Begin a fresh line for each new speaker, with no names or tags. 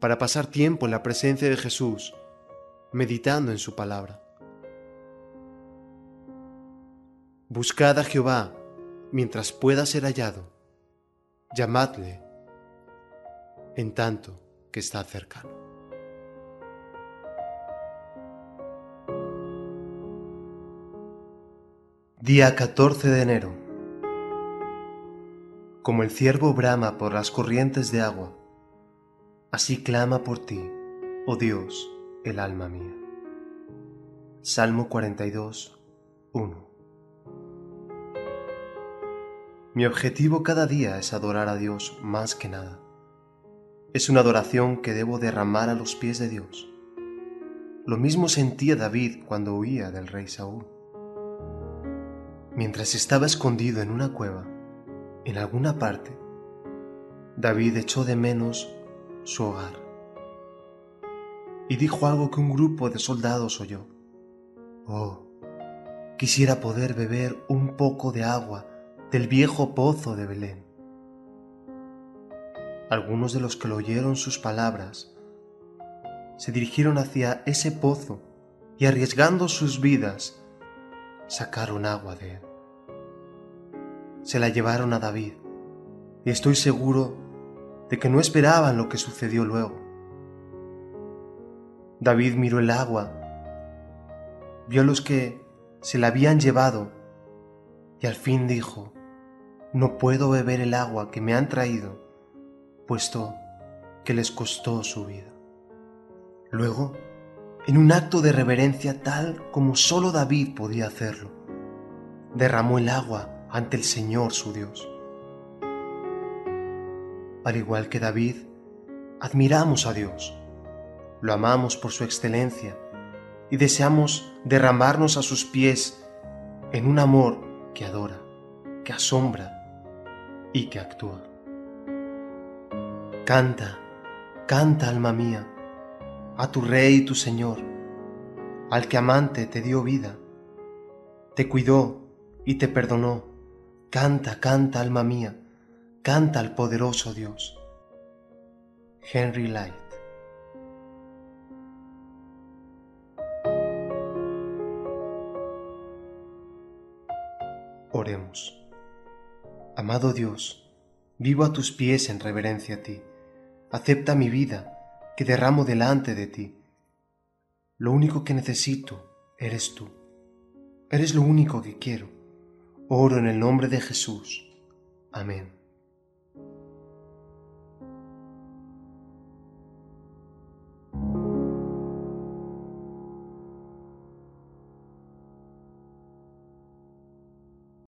Para pasar tiempo en la presencia de Jesús, meditando en su palabra. Buscad a Jehová mientras pueda ser hallado. Llamadle en tanto que está cercano. Día 14 de enero. Como el ciervo brama por las corrientes de agua, así clama por ti, oh Dios, el alma mía. Salmo 42, 1. Mi objetivo cada día es adorar a Dios más que nada. Es una adoración que debo derramar a los pies de Dios. Lo mismo sentía David cuando huía del rey Saúl. Mientras estaba escondido en una cueva, en alguna parte, David echó de menos su hogar. Y dijo algo que un grupo de soldados oyó. Oh, quisiera poder beber un poco de agua del viejo pozo de Belén. Algunos de los que lo oyeron sus palabras se dirigieron hacia ese pozo y arriesgando sus vidas sacaron agua de él. Se la llevaron a David y estoy seguro de que no esperaban lo que sucedió luego. David miró el agua, vio a los que se la habían llevado y al fin dijo, no puedo beber el agua que me han traído, puesto que les costó su vida. Luego, en un acto de reverencia tal como solo David podía hacerlo, derramó el agua ante el Señor su Dios. Al igual que David, admiramos a Dios, lo amamos por su excelencia y deseamos derramarnos a sus pies en un amor que adora, que asombra y que actúa. Canta, canta alma mía, a tu Rey y tu Señor, al que amante te dio vida, te cuidó y te perdonó. Canta, canta alma mía, canta al poderoso Dios. Henry Light Oremos. Amado Dios, vivo a tus pies en reverencia a ti. Acepta mi vida, que derramo delante de ti. Lo único que necesito eres tú. Eres lo único que quiero. Oro en el nombre de Jesús. Amén.